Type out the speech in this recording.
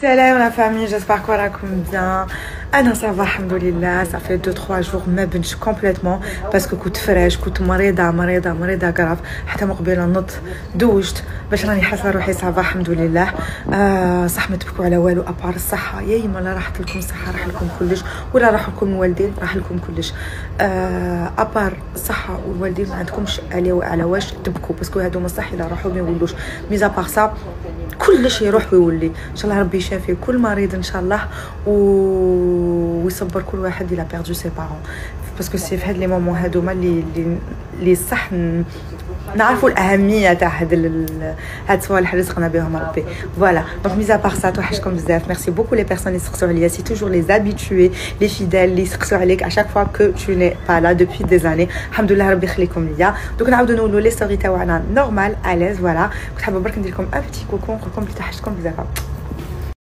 سلام la famille, j'espère que راكم bien. Ah non, ça va, الحمد لله, ça fait 2-3 jours ما بنش complètement parce que كنت فريش كنت مريضة مريضة مريضة grave. حتى مقبلة نط دوجت باش راني حاسة روحي ça va الحمد لله آه صح ما تبكوا على والو à part الصحة يا يما لا راحت لكم الصحة راح لكم كلش ولا راح لكم الوالدين راح لكم كلش آه à part الصحة والوالدين ما عندكمش على واش تبكوا parce que هادو صح الا راحوا ما يولوش mis à part ça كلش يروح ويولي. إن شاء الله ربي يشافي كل مريض إن شاء الله و... ويصبر كل واحد اللي perdu ses parents parce que c'est في هاد les moments هادوما اللي اللي صح نعرفوا الاهميه تاع هاد ال... هاد الصوالح اللي رزقنا بهم ربي فوالا دونك ميزا بار سا توحشكم بزاف ميرسي بوكو لي بيرسون اللي سقسوا عليا سي توجور لي زابيتوي لي فيدال اللي سقسوا عليك اشاك فوا كو تو ني با لا دوبوي دي زاني الحمد لله ربي يخليكم ليا دوك نعاودو نولوا لي ستوري تاعنا نورمال اليز فوالا كنت حابه برك ندير لكم ان بيتي كوكو نقول لكم بلي توحشتكم بزاف